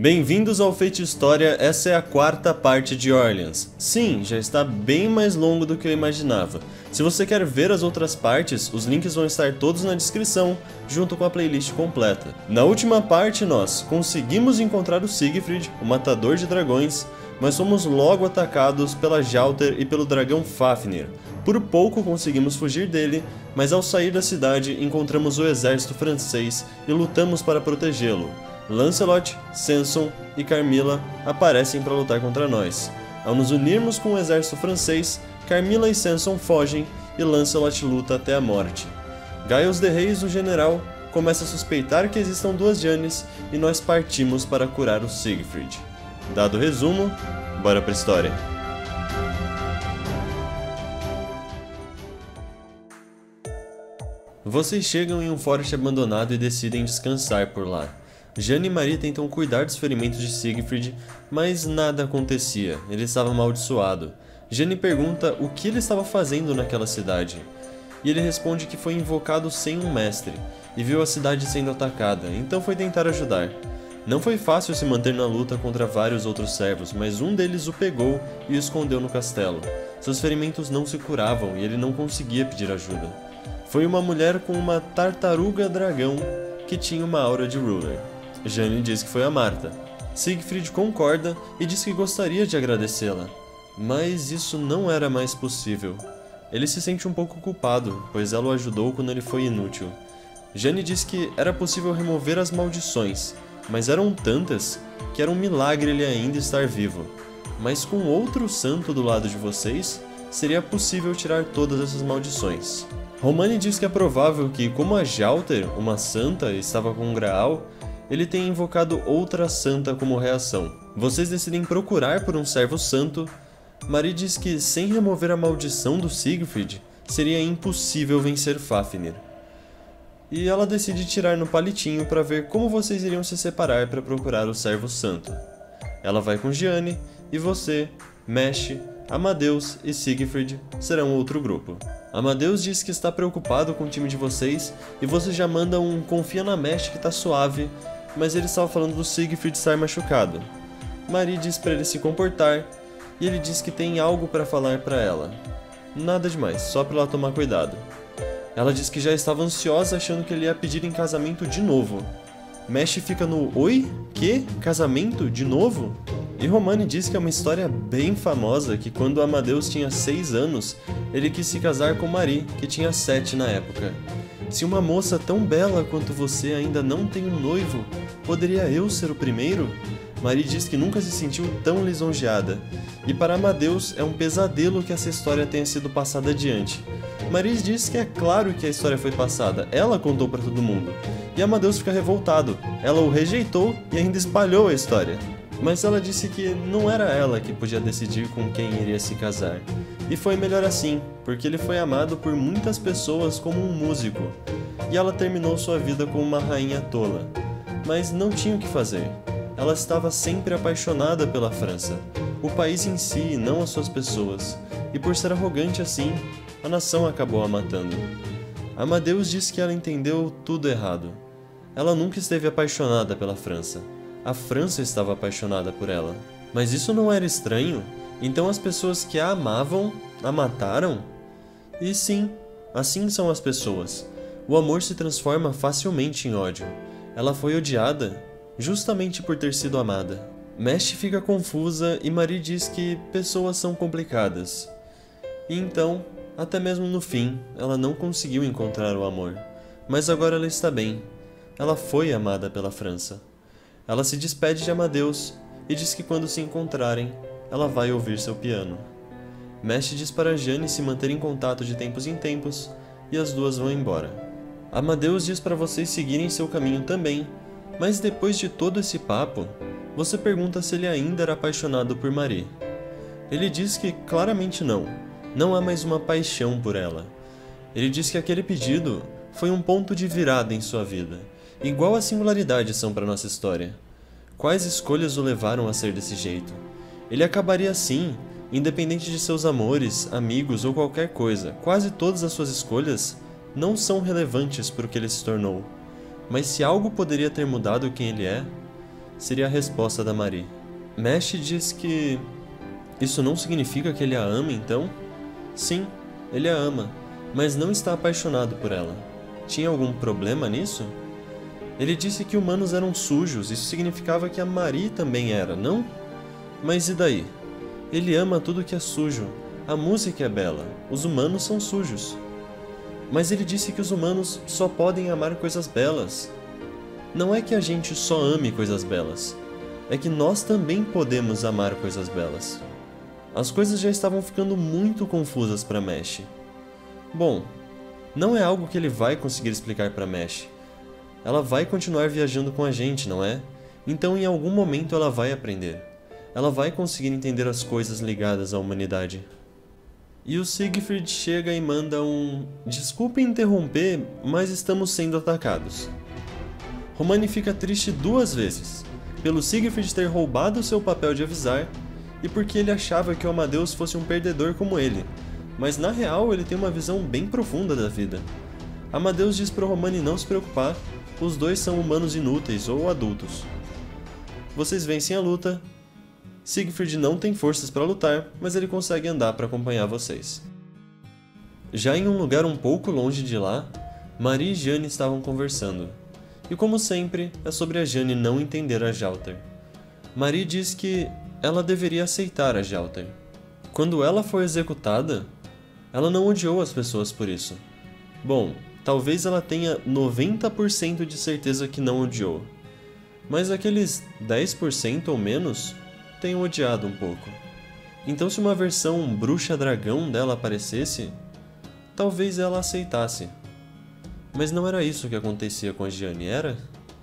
Bem-vindos ao Feito História, essa é a quarta parte de Orleans. Sim, já está bem mais longo do que eu imaginava. Se você quer ver as outras partes, os links vão estar todos na descrição, junto com a playlist completa. Na última parte, nós conseguimos encontrar o Siegfried, o matador de dragões, mas fomos logo atacados pela Jalter e pelo dragão Fafnir. Por pouco conseguimos fugir dele, mas ao sair da cidade encontramos o exército francês e lutamos para protegê-lo. Lancelot, Sanson e Carmilla aparecem para lutar contra nós. Ao nos unirmos com o exército francês, Carmilla e Sanson fogem e Lancelot luta até a morte. Giles de Reis, o general, começa a suspeitar que existam duas Janes e nós partimos para curar o Siegfried. Dado o resumo, bora pra história. Vocês chegam em um forte abandonado e decidem descansar por lá. Jane e Marie tentam cuidar dos ferimentos de Siegfried, mas nada acontecia, ele estava amaldiçoado. Jane pergunta o que ele estava fazendo naquela cidade. E ele responde que foi invocado sem um mestre, e viu a cidade sendo atacada, então foi tentar ajudar. Não foi fácil se manter na luta contra vários outros servos, mas um deles o pegou e o escondeu no castelo. Seus ferimentos não se curavam e ele não conseguia pedir ajuda. Foi uma mulher com uma tartaruga dragão que tinha uma aura de ruler. Jane diz que foi a Marta. Siegfried concorda e diz que gostaria de agradecê-la, mas isso não era mais possível. Ele se sente um pouco culpado, pois ela o ajudou quando ele foi inútil. Jane diz que era possível remover as maldições, mas eram tantas que era um milagre ele ainda estar vivo. Mas com outro santo do lado de vocês, seria possível tirar todas essas maldições. Romani diz que é provável que, como a Jalter, uma santa, estava com um Graal, ele tenha invocado outra santa como reação. Vocês decidem procurar por um servo santo. Marie diz que, sem remover a maldição do Siegfried, seria impossível vencer Fafnir. E ela decide tirar no palitinho para ver como vocês iriam se separar para procurar o servo santo. Ela vai com Gianni e você, Mesh, Amadeus e Siegfried serão outro grupo. Amadeus diz que está preocupado com o time de vocês e você já manda um confia na Mesh que tá suave mas ele estava falando do Siegfried estar machucado. Marie diz para ele se comportar e ele diz que tem algo para falar para ela. Nada demais, só para ela tomar cuidado. Ela diz que já estava ansiosa achando que ele ia pedir em casamento de novo. Mesh fica no Oi? Que? Casamento? De novo? E Romani diz que é uma história bem famosa que quando Amadeus tinha 6 anos, ele quis se casar com Marie, que tinha 7 na época. Se uma moça tão bela quanto você ainda não tem um noivo, poderia eu ser o primeiro? Marie diz que nunca se sentiu tão lisonjeada, e para Amadeus é um pesadelo que essa história tenha sido passada adiante. Marie diz que é claro que a história foi passada, ela contou para todo mundo, e Amadeus fica revoltado, ela o rejeitou e ainda espalhou a história. Mas ela disse que não era ela que podia decidir com quem iria se casar. E foi melhor assim, porque ele foi amado por muitas pessoas como um músico. E ela terminou sua vida como uma rainha tola. Mas não tinha o que fazer. Ela estava sempre apaixonada pela França, o país em si e não as suas pessoas. E por ser arrogante assim, a nação acabou a matando. Amadeus disse que ela entendeu tudo errado. Ela nunca esteve apaixonada pela França a França estava apaixonada por ela. Mas isso não era estranho? Então as pessoas que a amavam a mataram? E sim, assim são as pessoas. O amor se transforma facilmente em ódio. Ela foi odiada justamente por ter sido amada. Mesh fica confusa e Marie diz que pessoas são complicadas. E então, até mesmo no fim, ela não conseguiu encontrar o amor. Mas agora ela está bem. Ela foi amada pela França. Ela se despede de Amadeus e diz que quando se encontrarem, ela vai ouvir seu piano. Mesh diz para Jane se manter em contato de tempos em tempos e as duas vão embora. Amadeus diz para vocês seguirem seu caminho também, mas depois de todo esse papo, você pergunta se ele ainda era apaixonado por Marie. Ele diz que claramente não, não há mais uma paixão por ela. Ele diz que aquele pedido foi um ponto de virada em sua vida igual a singularidade são para nossa história. Quais escolhas o levaram a ser desse jeito? Ele acabaria assim, independente de seus amores, amigos ou qualquer coisa. Quase todas as suas escolhas não são relevantes para o que ele se tornou. Mas se algo poderia ter mudado quem ele é, seria a resposta da Marie. Mesh diz que isso não significa que ele a ama, então? Sim, ele a ama, mas não está apaixonado por ela. Tinha algum problema nisso? Ele disse que humanos eram sujos, isso significava que a Marie também era, não? Mas e daí? Ele ama tudo que é sujo. A música é bela, os humanos são sujos. Mas ele disse que os humanos só podem amar coisas belas. Não é que a gente só ame coisas belas, é que nós também podemos amar coisas belas. As coisas já estavam ficando muito confusas para Mesh. Bom, não é algo que ele vai conseguir explicar para Mesh. Ela vai continuar viajando com a gente, não é? Então em algum momento ela vai aprender. Ela vai conseguir entender as coisas ligadas à humanidade. E o Siegfried chega e manda um: Desculpe interromper, mas estamos sendo atacados. Romani fica triste duas vezes: pelo Siegfried ter roubado seu papel de avisar e porque ele achava que o Amadeus fosse um perdedor como ele, mas na real ele tem uma visão bem profunda da vida. Amadeus diz para Romani não se preocupar, os dois são humanos inúteis ou adultos. Vocês vencem a luta Siegfried não tem forças para lutar, mas ele consegue andar para acompanhar vocês. Já em um lugar um pouco longe de lá, Marie e Jane estavam conversando. E como sempre, é sobre a Jane não entender a Jalter. Marie diz que ela deveria aceitar a Jalter. Quando ela foi executada, ela não odiou as pessoas por isso. Bom, talvez ela tenha 90% de certeza que não odiou. Mas aqueles 10% ou menos tenho odiado um pouco. Então, se uma versão bruxa-dragão dela aparecesse, talvez ela aceitasse. Mas não era isso que acontecia com a Gianni, era?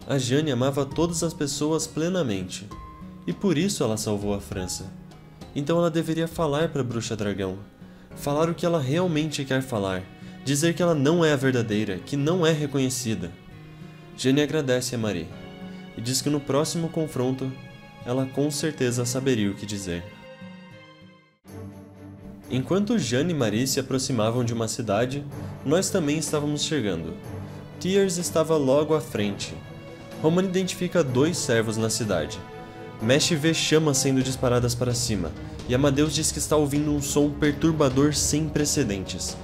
A Gianni amava todas as pessoas plenamente, e por isso ela salvou a França. Então ela deveria falar para a bruxa-dragão, falar o que ela realmente quer falar, dizer que ela não é a verdadeira, que não é reconhecida. Jane agradece a Marie e diz que no próximo confronto ela com certeza saberia o que dizer. Enquanto Jane e Marie se aproximavam de uma cidade, nós também estávamos chegando. Tears estava logo à frente. Roman identifica dois servos na cidade. Mesh vê chamas sendo disparadas para cima, e Amadeus diz que está ouvindo um som perturbador sem precedentes.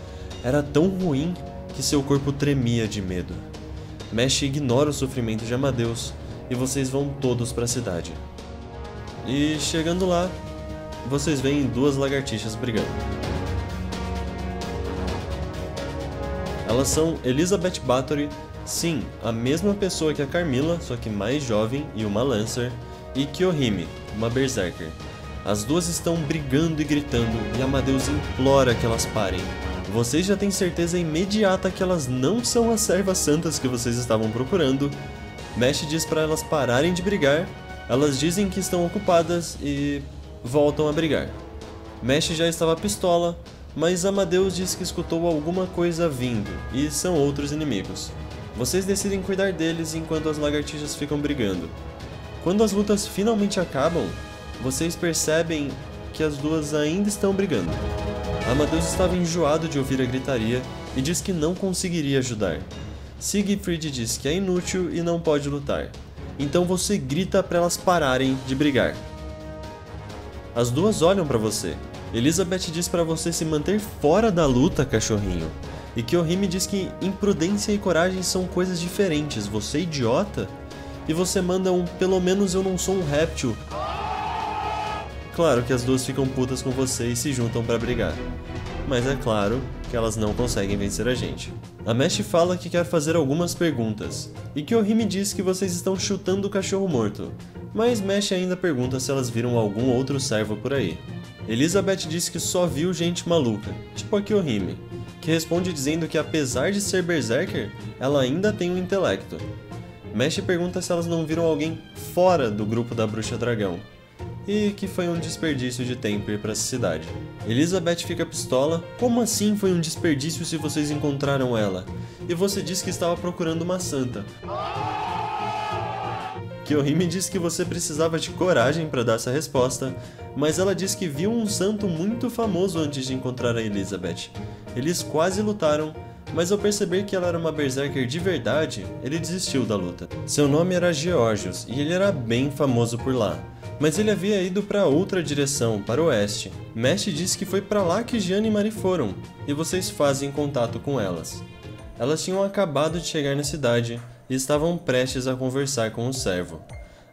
Era tão ruim que seu corpo tremia de medo. Mesh ignora o sofrimento de Amadeus e vocês vão todos para a cidade. E chegando lá, vocês veem duas lagartixas brigando. Elas são Elizabeth Bathory, sim, a mesma pessoa que a Carmilla, só que mais jovem e uma Lancer, e Kyohime, uma Berserker. As duas estão brigando e gritando, e Amadeus implora que elas parem. Vocês já têm certeza imediata que elas não são as servas santas que vocês estavam procurando. Mesh diz para elas pararem de brigar elas dizem que estão ocupadas e voltam a brigar. Mesh já estava pistola, mas Amadeus diz que escutou alguma coisa vindo e são outros inimigos. Vocês decidem cuidar deles enquanto as lagartixas ficam brigando. Quando as lutas finalmente acabam, vocês percebem que as duas ainda estão brigando. Amadeus estava enjoado de ouvir a gritaria e diz que não conseguiria ajudar. Siegfried diz que é inútil e não pode lutar, então você grita para elas pararem de brigar. As duas olham para você. Elizabeth diz para você se manter fora da luta, cachorrinho. E Kyohime diz que imprudência e coragem são coisas diferentes. Você é idiota? E você manda um pelo menos eu não sou um réptil. Claro que as duas ficam putas com você e se juntam para brigar. Mas é claro que elas não conseguem vencer a gente. A Mesh fala que quer fazer algumas perguntas, e que Ohime diz que vocês estão chutando o cachorro morto, mas Mesh ainda pergunta se elas viram algum outro servo por aí. Elizabeth diz que só viu gente maluca, tipo a Kyohime, que responde dizendo que apesar de ser berserker, ela ainda tem um intelecto. Mesh pergunta se elas não viram alguém fora do grupo da Bruxa Dragão, e que foi um desperdício de tempo ir para essa cidade. Elizabeth fica pistola. Como assim foi um desperdício se vocês encontraram ela? E você diz que estava procurando uma santa. Kyohime diz que você precisava de coragem para dar essa resposta, mas ela diz que viu um santo muito famoso antes de encontrar a Elizabeth. Eles quase lutaram, mas ao perceber que ela era uma berserker de verdade, ele desistiu da luta. Seu nome era Georgios e ele era bem famoso por lá, mas ele havia ido para outra direção, para o oeste. Mesh disse que foi para lá que Gianni e Mari foram, e vocês fazem contato com elas. Elas tinham acabado de chegar na cidade e estavam prestes a conversar com o servo.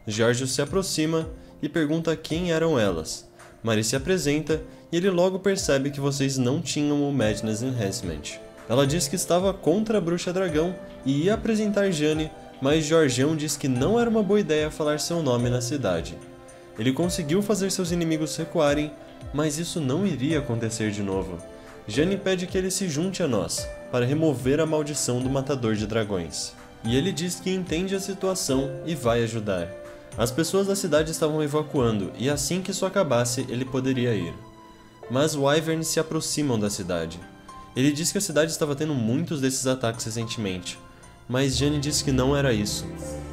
Giorgio se aproxima e pergunta quem eram elas. Mari se apresenta e ele logo percebe que vocês não tinham o Madness Enhancement. Ela diz que estava contra a Bruxa Dragão e ia apresentar Jane, mas Jorgeão diz que não era uma boa ideia falar seu nome na cidade. Ele conseguiu fazer seus inimigos recuarem, mas isso não iria acontecer de novo. Jane pede que ele se junte a nós, para remover a maldição do Matador de Dragões. E ele diz que entende a situação e vai ajudar. As pessoas da cidade estavam evacuando e assim que isso acabasse, ele poderia ir. Mas Wyvern se aproximam da cidade. Ele diz que a cidade estava tendo muitos desses ataques recentemente, mas Jane disse que não era isso.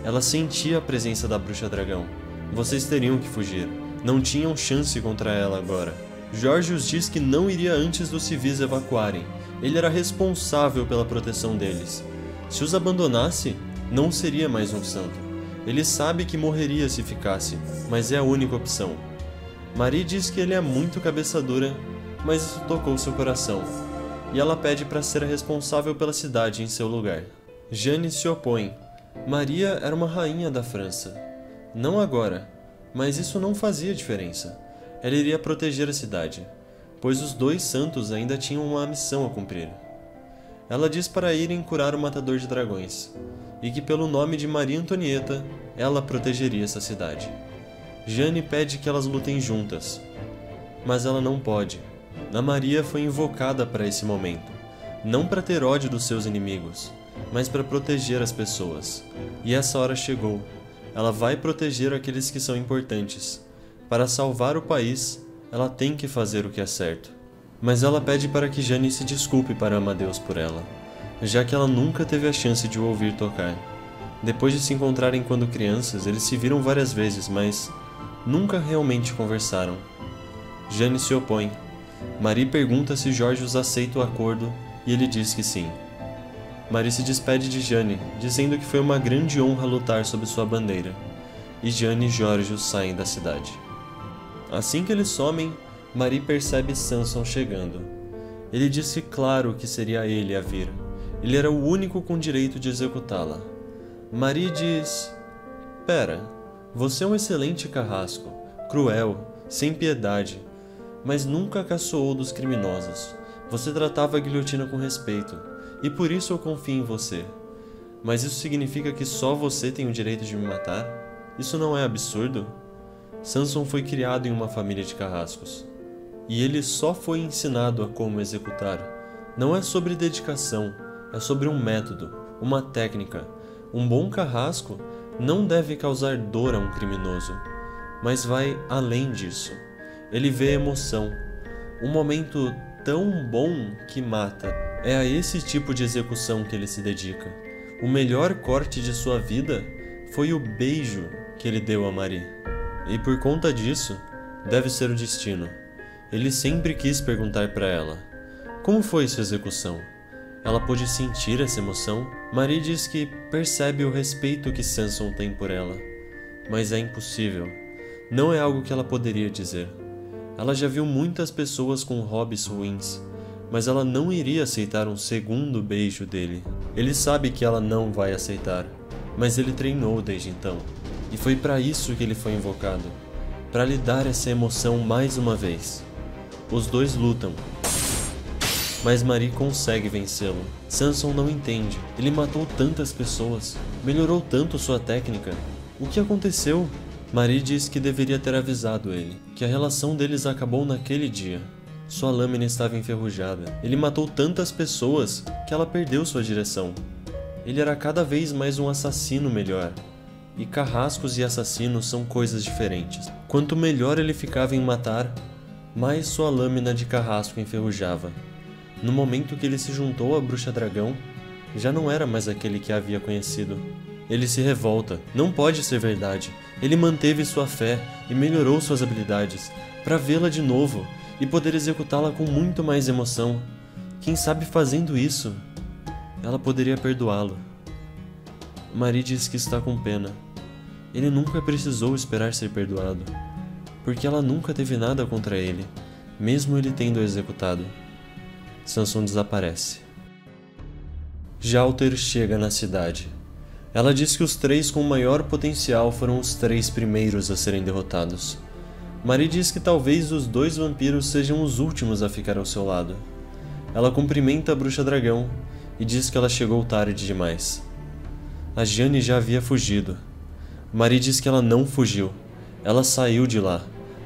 Ela sentia a presença da bruxa dragão. Vocês teriam que fugir. Não tinham chance contra ela agora. Georgios diz que não iria antes dos civis evacuarem. Ele era responsável pela proteção deles. Se os abandonasse, não seria mais um santo. Ele sabe que morreria se ficasse, mas é a única opção. Marie diz que ele é muito cabeça dura, mas isso tocou seu coração, e ela pede para ser a responsável pela cidade em seu lugar. Jeanne se opõe. Maria era uma rainha da França. Não agora, mas isso não fazia diferença. Ela iria proteger a cidade, pois os dois santos ainda tinham uma missão a cumprir. Ela diz para irem curar o matador de dragões, e que pelo nome de Maria Antonieta, ela protegeria essa cidade. Jane pede que elas lutem juntas, mas ela não pode. A Maria foi invocada para esse momento, não para ter ódio dos seus inimigos, mas para proteger as pessoas. E essa hora chegou. Ela vai proteger aqueles que são importantes. Para salvar o país, ela tem que fazer o que é certo mas ela pede para que Jane se desculpe para Amadeus por ela, já que ela nunca teve a chance de o ouvir tocar. Depois de se encontrarem quando crianças, eles se viram várias vezes, mas nunca realmente conversaram. Jane se opõe. Marie pergunta se Jorge os aceita o acordo e ele diz que sim. Marie se despede de Jane, dizendo que foi uma grande honra lutar sob sua bandeira. E Jane e Jorge saem da cidade. Assim que eles somem, Marie percebe Samson chegando. Ele disse claro que seria ele a vir. Ele era o único com direito de executá-la. Marie diz: Pera, você é um excelente carrasco, cruel, sem piedade, mas nunca caçoou dos criminosos. Você tratava a guilhotina com respeito, e por isso eu confio em você. Mas isso significa que só você tem o direito de me matar? Isso não é absurdo? Samson foi criado em uma família de carrascos e ele só foi ensinado a como executar. Não é sobre dedicação, é sobre um método, uma técnica. Um bom carrasco não deve causar dor a um criminoso, mas vai além disso. Ele vê emoção, um momento tão bom que mata. É a esse tipo de execução que ele se dedica. O melhor corte de sua vida foi o beijo que ele deu a Marie. E por conta disso, deve ser o destino. Ele sempre quis perguntar para ela: Como foi sua execução? Ela pôde sentir essa emoção. Marie diz que percebe o respeito que Sanson tem por ela, mas é impossível. Não é algo que ela poderia dizer. Ela já viu muitas pessoas com hobbies ruins, mas ela não iria aceitar um segundo beijo dele. Ele sabe que ela não vai aceitar, mas ele treinou desde então, e foi para isso que ele foi invocado para lhe dar essa emoção mais uma vez. Os dois lutam, mas Marie consegue vencê-lo. Samson não entende. Ele matou tantas pessoas, melhorou tanto sua técnica. O que aconteceu? Marie diz que deveria ter avisado ele, que a relação deles acabou naquele dia. Sua lâmina estava enferrujada. Ele matou tantas pessoas que ela perdeu sua direção. Ele era cada vez mais um assassino melhor. E carrascos e assassinos são coisas diferentes. Quanto melhor ele ficava em matar, mais sua lâmina de carrasco enferrujava. No momento que ele se juntou à bruxa dragão, já não era mais aquele que a havia conhecido. Ele se revolta, não pode ser verdade. Ele manteve sua fé e melhorou suas habilidades para vê-la de novo e poder executá-la com muito mais emoção. Quem sabe fazendo isso, ela poderia perdoá-lo. Marie diz que está com pena. Ele nunca precisou esperar ser perdoado, porque ela nunca teve nada contra ele, mesmo ele tendo executado. Sanson desaparece. Jalter chega na cidade. Ela diz que os três com maior potencial foram os três primeiros a serem derrotados. Marie diz que talvez os dois vampiros sejam os últimos a ficar ao seu lado. Ela cumprimenta a bruxa dragão e diz que ela chegou tarde demais. A Jane já havia fugido. Marie diz que ela não fugiu. Ela saiu de lá,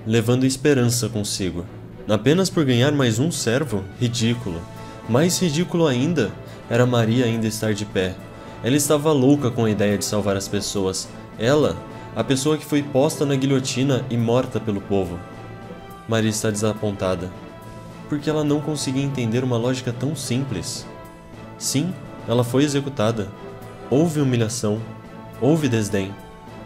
levando esperança consigo. Apenas por ganhar mais um servo? Ridículo. Mais ridículo ainda era Maria ainda estar de pé. Ela estava louca com a ideia de salvar as pessoas. Ela, a pessoa que foi posta na guilhotina e morta pelo povo. Maria está desapontada, porque ela não conseguia entender uma lógica tão simples. Sim, ela foi executada. Houve humilhação, houve desdém,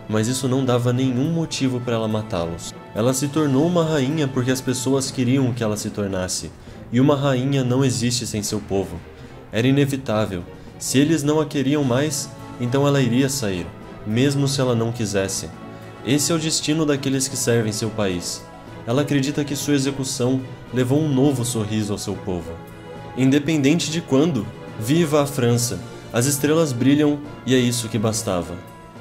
mas isso não dava nenhum motivo para ela matá-los. Ela se tornou uma rainha porque as pessoas queriam que ela se tornasse, e uma rainha não existe sem seu povo. Era inevitável. Se eles não a queriam mais, então ela iria sair, mesmo se ela não quisesse. Esse é o destino daqueles que servem seu país. Ela acredita que sua execução levou um novo sorriso ao seu povo. Independente de quando, Viva a França! As estrelas brilham e é isso que bastava.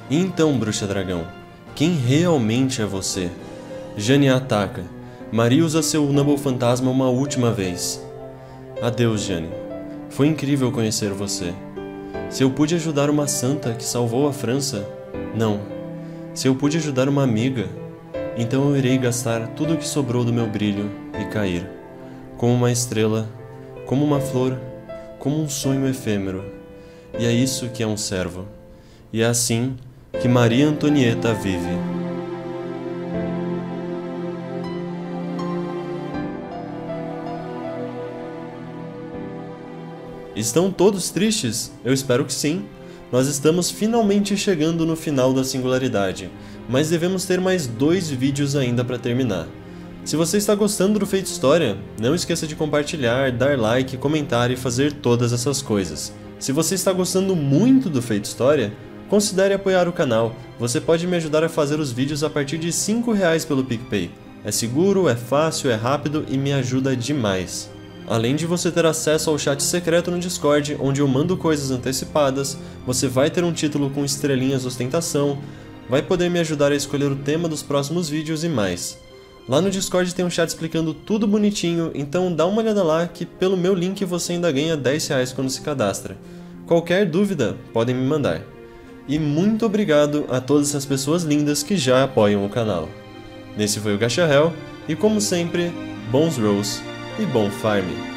E então, bruxa dragão, quem realmente é você? Jane ataca. Marie usa seu Nubble Fantasma uma última vez. Adeus, Jane. Foi incrível conhecer você. Se eu pude ajudar uma santa que salvou a França, não. Se eu pude ajudar uma amiga, então eu irei gastar tudo o que sobrou do meu brilho e cair, como uma estrela, como uma flor como um sonho efêmero. E é isso que é um servo. E é assim que Maria Antonieta vive. Estão todos tristes? Eu espero que sim. Nós estamos finalmente chegando no final da singularidade, mas devemos ter mais dois vídeos ainda para terminar. Se você está gostando do Feito História, não esqueça de compartilhar, dar like, comentar e fazer todas essas coisas. Se você está gostando muito do Feito História, considere apoiar o canal. Você pode me ajudar a fazer os vídeos a partir de R$ reais pelo PicPay. É seguro, é fácil, é rápido e me ajuda demais. Além de você ter acesso ao chat secreto no Discord, onde eu mando coisas antecipadas, você vai ter um título com estrelinhas ostentação, vai poder me ajudar a escolher o tema dos próximos vídeos e mais. Lá no Discord tem um chat explicando tudo bonitinho, então dá uma olhada lá que pelo meu link você ainda ganha 10 reais quando se cadastra. Qualquer dúvida, podem me mandar. E muito obrigado a todas essas pessoas lindas que já apoiam o canal. Nesse foi o Gacha Hell, e como sempre, bons rolls e bom farm.